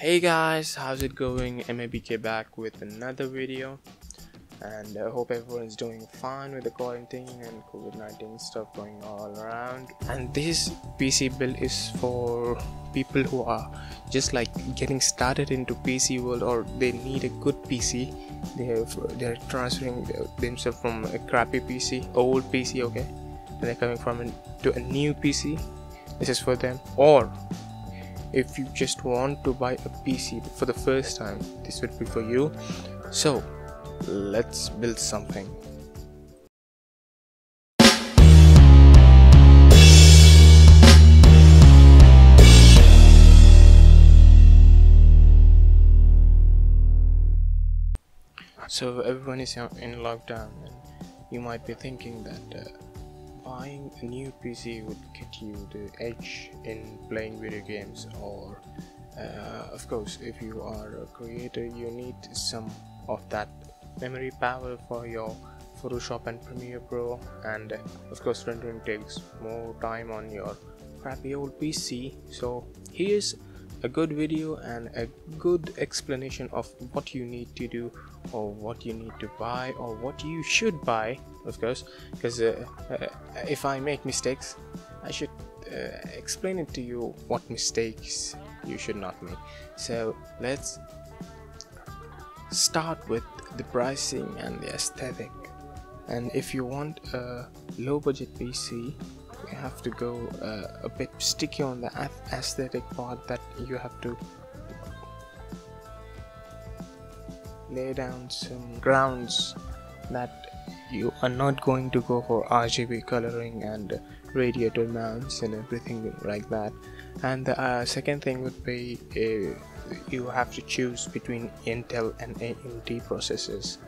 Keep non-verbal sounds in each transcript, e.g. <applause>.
Hey guys, how's it going? MABK back with another video and I hope everyone's doing fine with the quarantine and COVID-19 stuff going all around. And this PC build is for people who are just like getting started into PC world or they need a good PC. They have they're transferring themselves from a crappy PC, old PC, okay, and they're coming from a, to a new PC. This is for them. Or if you just want to buy a PC for the first time, this would be for you. So let's build something. So everyone is in lockdown and you might be thinking that uh, buying a new PC would get you the edge in playing video games or uh, of course if you are a creator you need some of that memory power for your Photoshop and Premiere Pro and of course rendering takes more time on your crappy old PC so here's a good video and a good explanation of what you need to do or what you need to buy or what you should buy of course because uh, uh, if I make mistakes I should uh, explain it to you what mistakes you should not make. So let's start with the pricing and the aesthetic. And if you want a low budget PC you have to go uh, a bit sticky on the aesthetic part that you have to lay down some grounds that you are not going to go for RGB coloring and radiator mounts and everything like that. And the uh, second thing would be uh, you have to choose between Intel and AMD processors.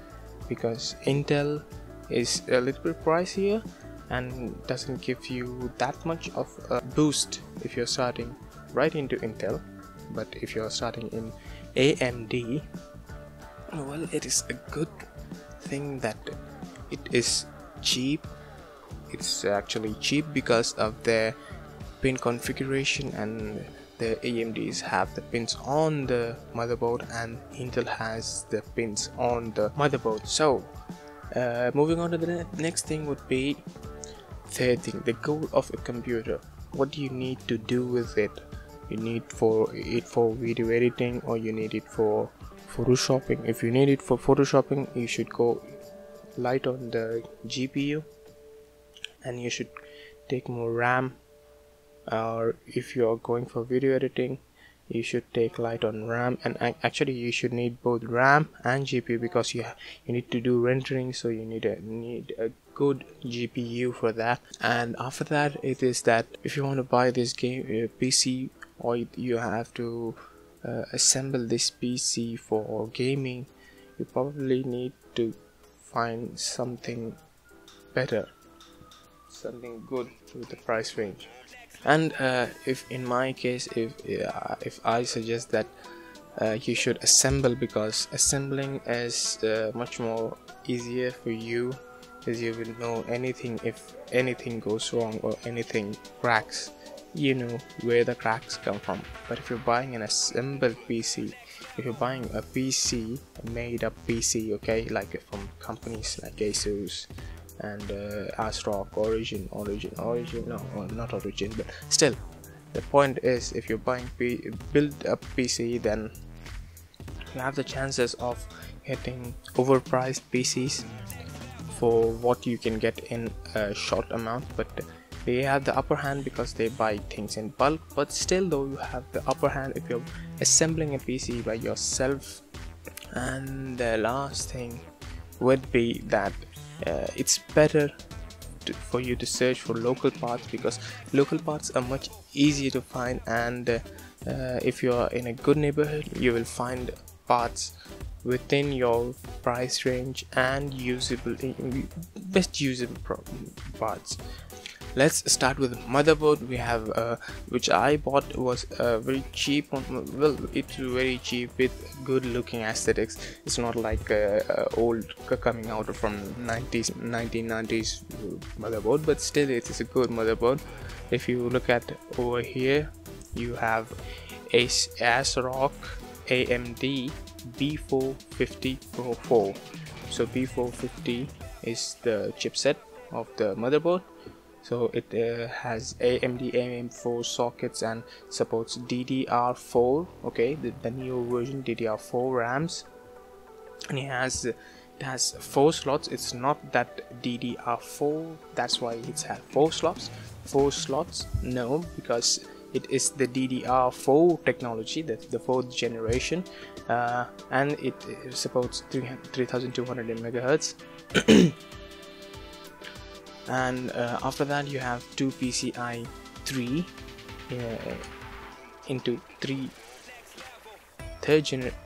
Because Intel is a little bit pricier and doesn't give you that much of a boost if you're starting right into Intel. But if you're starting in AMD well it is a good thing that it is cheap. It's actually cheap because of their pin configuration and the AMDs have the pins on the motherboard and Intel has the pins on the motherboard. So uh, moving on to the next thing would be third thing the goal of a computer. What do you need to do with it? You need for it for video editing or you need it for photoshopping if you need it for photoshopping you should go light on the GPU and you should take more RAM. Or if you're going for video editing you should take light on RAM. And actually you should need both RAM and GPU because you you need to do rendering so you need a need a good GPU for that. And after that it is that if you want to buy this game uh, PC or you have to uh, assemble this PC for gaming you probably need to find something better something good with the price range. And uh, if in my case if uh, if I suggest that uh, you should assemble because assembling is uh, much more easier for you as you will know anything if anything goes wrong or anything cracks you know where the cracks come from. But if you're buying an assembled PC if you're buying a PC a made up PC okay like from companies like Asus and uh, ASRock Origin Origin Origin no not Origin but still the point is if you're buying P build a PC then you have the chances of getting overpriced PCs for what you can get in a short amount but they have the upper hand because they buy things in bulk but still though you have the upper hand if you're assembling a PC by yourself. And the last thing would be that uh, it's better to, for you to search for local parts because local parts are much easier to find and uh, if you are in a good neighborhood you will find parts within your price range and usable best usable parts let's start with motherboard. We have uh, which i bought was uh, very cheap. Well it's very cheap with good looking aesthetics. It's not like uh, uh old coming out from 90s 1990s motherboard but still it is a good motherboard. If you look at over here you have ASRock AMD B450 Pro 4 so B450 is the chipset of the motherboard so it uh, has AMD AM4 sockets and supports DDR4 okay? The, the new version DDR4 RAMs. And it has it has four slots. It's not that DDR4 that's why it's had four slots. Four slots no because it is the DDR4 technology that's the fourth generation uh, and it, it supports 3200 megahertz <clears throat> and uh, after that you have two PCI 3 uh, into 3 third generation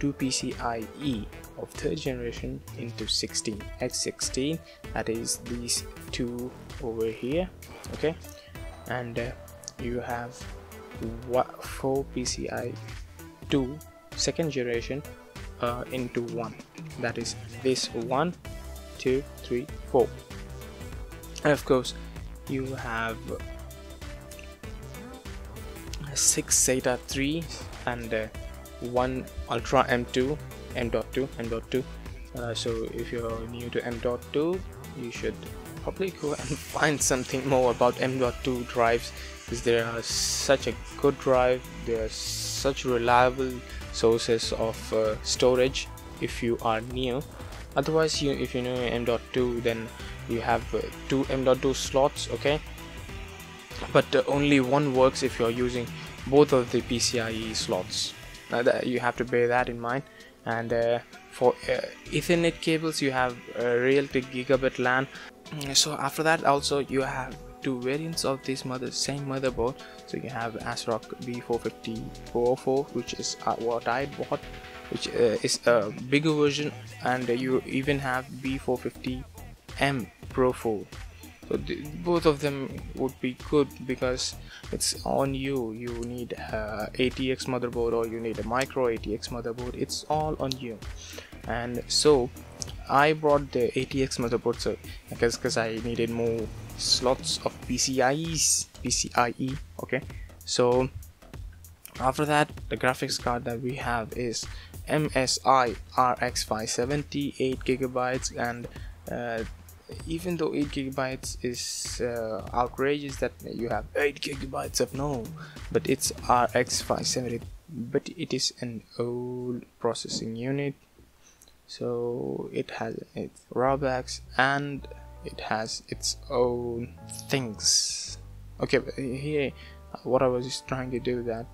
2 PCIe of third generation into 16 x16 that is these two over here okay? And uh, you have what 4 PCI 2 second generation uh, into one. That is this one two three four and of course you have 6 SATA 3 and uh, one Ultra M2 M.2 M.2 uh, so if you're new to M.2 you should probably go and <laughs> find something more about M.2 drives because they are such a good drive. They are such reliable sources of uh, storage if you are new. Otherwise you if you know M.2 then you have uh, two M.2 slots okay? But uh, only one works if you're using both of the PCIe slots. Now that you have to bear that in mind. And uh, for uh, ethernet cables you have realtek gigabit lan. Mm, so after that also you have two variants of this mother same motherboard. So you have ASRock B450 404 which is uh, what I bought which uh, is a bigger version. And you even have B450M Pro 4 so both of them would be good because it's on you. You need a ATX motherboard or you need a micro ATX motherboard. It's all on you. And so I brought the ATX motherboard so because because I needed more slots of PCIe's PCIe okay? So after that the graphics card that we have is MSI RX 570 8 gigabytes and uh, even though 8 gigabytes is uh, outrageous that you have 8 gigabytes of no but it's RX 570 but it is an old processing unit. So it has its drawbacks and it has its own things. Okay but here what I was just trying to do that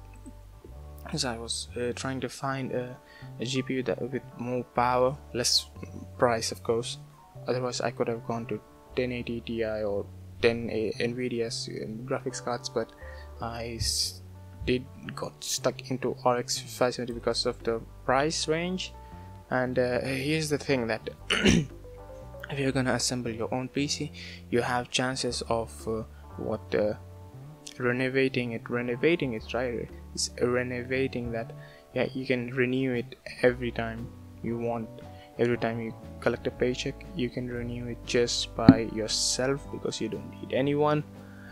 is I was uh, trying to find a, a GPU that with more power less price of course otherwise I could have gone to 1080 Ti or 10 Nvidia's um, graphics cards but I did got stuck into RX 570 because of the price range. And uh, here's the thing that <clears throat> if you're gonna assemble your own PC you have chances of uh, what uh, renovating it. Renovating it right it's renovating that yeah you can renew it every time you want every time you collect a paycheck you can renew it just by yourself because you don't need anyone.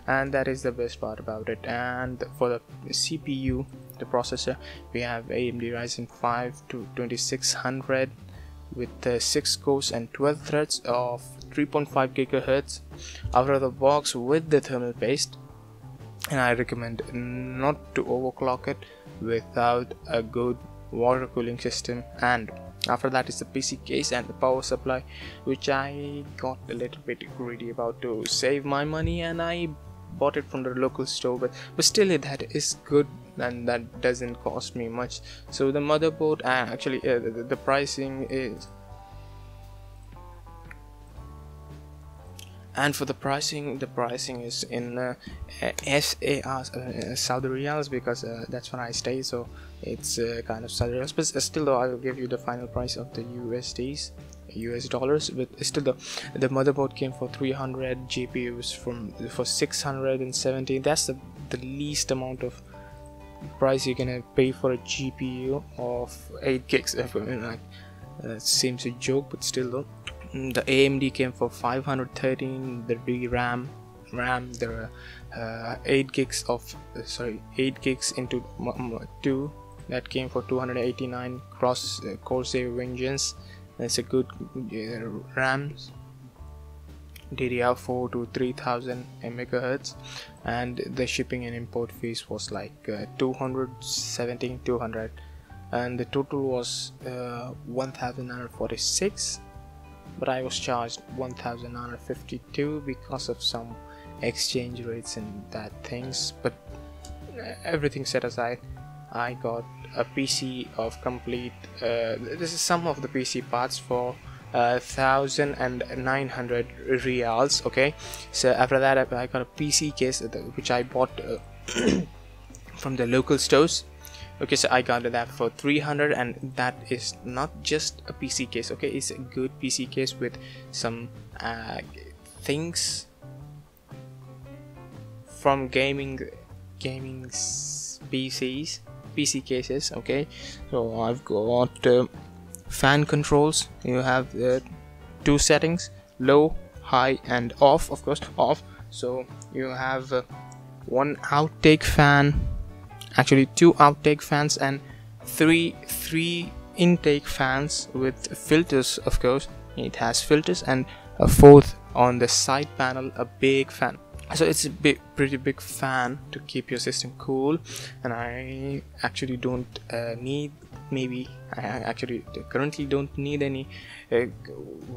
And that is the best part about it. And for the CPU the processor we have AMD Ryzen 5 to 2600 with uh, 6 cores and 12 threads of 3.5 gigahertz. Out of the box with the thermal paste. And I recommend not to overclock it without a good water cooling system and after that is the PC case and the power supply which I got a little bit greedy about to save my money and I bought it from the local store but, but still that is good and that doesn't cost me much. So the motherboard uh, actually uh, the, the pricing is and for the pricing the pricing is in uh, SAR uh, Saudi Riyals because uh, that's where I stay so it's uh, kind of Riyals but still though I'll give you the final price of the USDs US dollars but still the the motherboard came for 300 GPUs from for 670 that's the, the least amount of price you're gonna pay for a GPU of 8 gigs I mean, like, uh, seems a joke but still though. Mm, the AMD came for 513 the DRAM RAM there are uh, 8 gigs of uh, sorry 8 gigs into 2 that came for 289 cross uh, Corsair Vengeance. That's a good uh, RAMs DDR4 to 3000 megahertz? And the shipping and import fees was like uh, 217 200 and the total was uh, 1946 but I was charged 1952 because of some exchange rates and that things. But uh, everything set aside I got a PC of complete uh, this is some of the PC parts for uh, thousand and nine hundred Riyals okay? So after that I, got a PC case which I bought uh, <clears throat> from the local stores. Okay so I got that for 300 and that is not just a PC case okay? It's a good PC case with some uh, things from gaming gaming PCs PC cases okay? So I've got uh, fan controls. You have uh, two settings low high and off of course off. So you have uh, one outtake fan actually two outtake fans and three three intake fans with filters of course. It has filters and a fourth on the side panel a big fan so it's a big, pretty big fan to keep your system cool and I actually don't uh, need maybe I actually currently don't need any uh,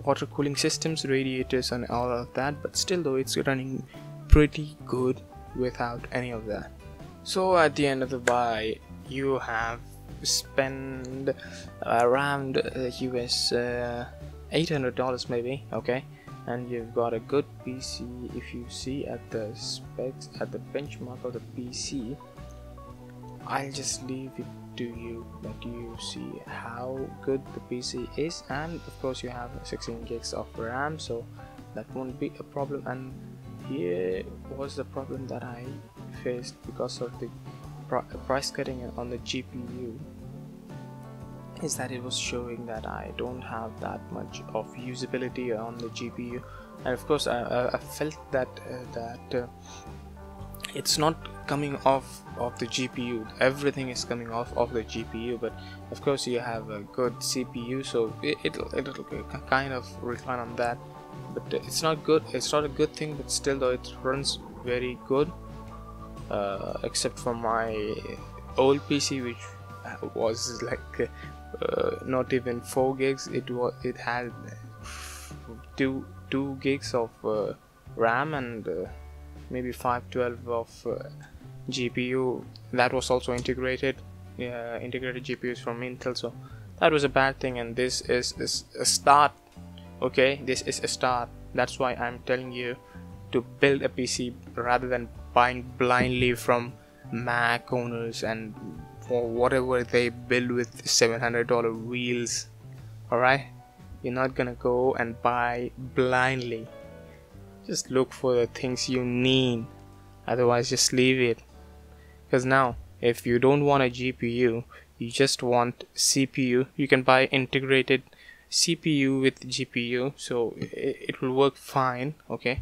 water cooling systems radiators and all of that but still though it's running pretty good without any of that. So at the end of the buy you have spent around uh, US uh, $800 maybe okay and you've got a good PC if you see at the specs at the benchmark of the PC I'll just leave it to you that you see how good the PC is. And of course you have 16 gigs of RAM so that won't be a problem. And here was the problem that I faced because of the price cutting on the GPU is that it was showing that I don't have that much of usability on the GPU and of course I, I felt that uh, that uh, it's not coming off of the GPU everything is coming off of the GPU but of course you have a good CPU so it, it'll, it'll kind of recline on that. But it's not good it's not a good thing but still though it runs very good uh, except for my old PC which was like uh, not even 4 gigs. It was it had 2 2 gigs of uh, RAM and uh, maybe 512 of uh, GPU that was also integrated integrated GPUs from Intel. So that was a bad thing. And this is, is a start. Okay? This is a start. That's why I'm telling you to build a PC rather than buying blindly from Mac owners and for whatever they build with $700 wheels alright? You're not gonna go and buy blindly. Just look for the things you need. Otherwise just leave it. Because now if you don't want a GPU you just want CPU you can buy integrated CPU with GPU so it, it will work fine okay?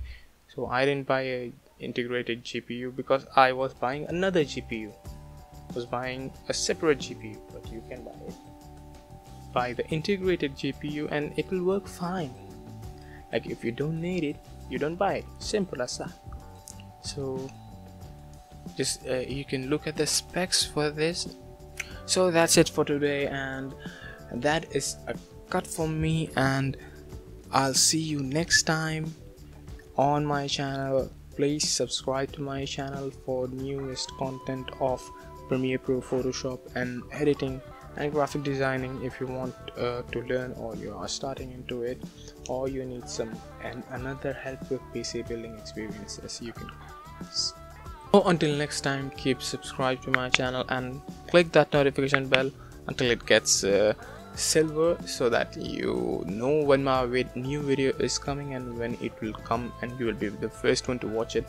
So I didn't buy a integrated GPU because I was buying another GPU was buying a separate GPU but you can buy it buy the integrated GPU and it will work fine. Like if you don't need it you don't buy it. Simple as that. So just uh, you can look at the specs for this. So that's it for today and that is a cut for me and I'll see you next time on my channel. Please subscribe to my channel for newest content of Premiere Pro Photoshop and editing and graphic designing if you want uh, to learn or you are starting into it or you need some and another help with PC building experiences you can so until next time keep subscribed to my channel and click that notification bell until it gets uh, silver so that you know when my new video is coming and when it will come and you will be the first one to watch it